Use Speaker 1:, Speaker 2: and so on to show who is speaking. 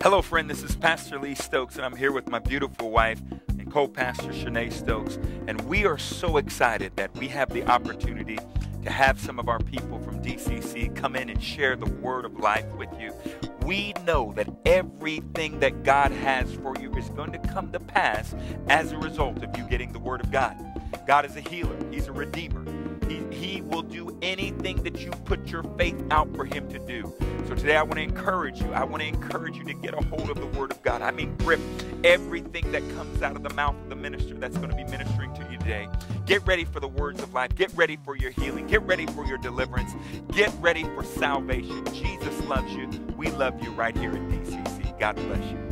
Speaker 1: Hello, friend. This is Pastor Lee Stokes, and I'm here with my beautiful wife and co pastor Shanae Stokes. And we are so excited that we have the opportunity to have some of our people from DCC come in and share the word of life with you. We know that everything that God has for you is going to come to pass as a result of you getting the word of God. God is a healer, He's a redeemer. He, will do anything that you put your faith out for Him to do. So today I want to encourage you. I want to encourage you to get a hold of the Word of God. I mean, grip everything that comes out of the mouth of the minister that's going to be ministering to you today. Get ready for the words of life. Get ready for your healing. Get ready for your deliverance. Get ready for salvation. Jesus loves you. We love you right here at DCC. God bless you.